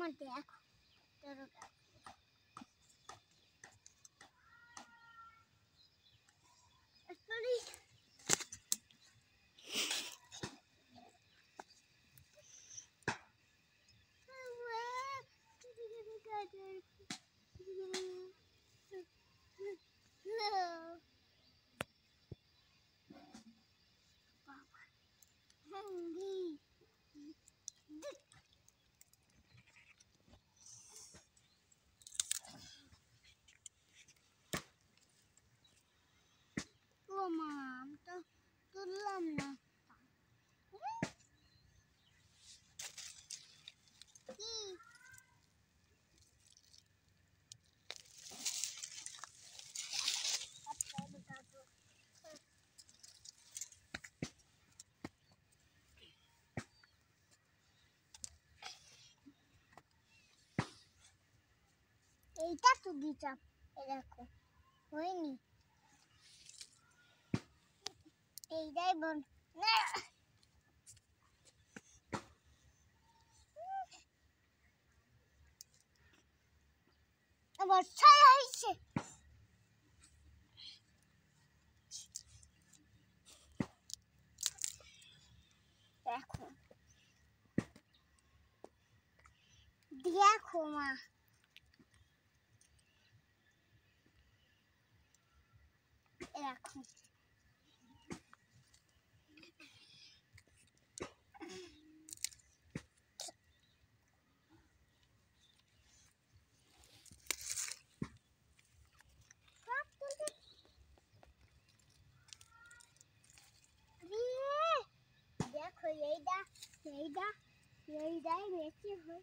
আমার দেখো এইটা তো দিতাম। এরকম হয়নি। এইটাই বল। না। আবার হয়েছে। দেখো। দেখো মা। এরকম দেখো এইটা এইটা এইটাই বেশি হচ্ছে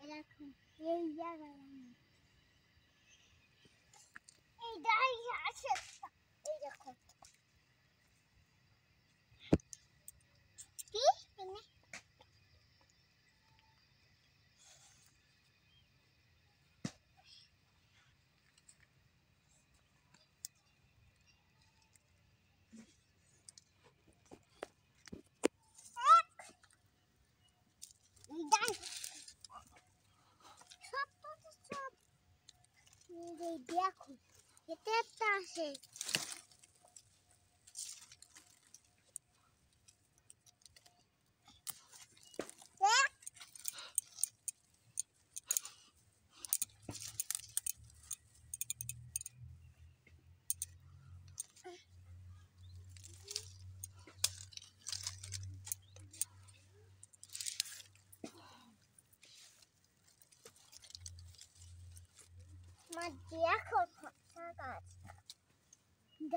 এরকম এই জায়গায় আমি এইটাই আছে দেখো এটা একটা আছে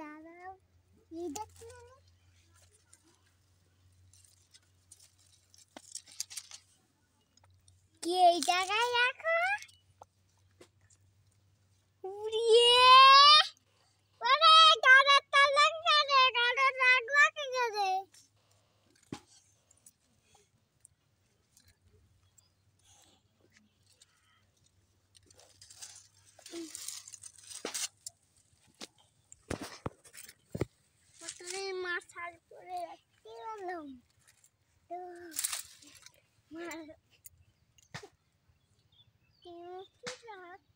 দাঁড়াও দেখছি কি এই জায়গায় রাখো? Thank you.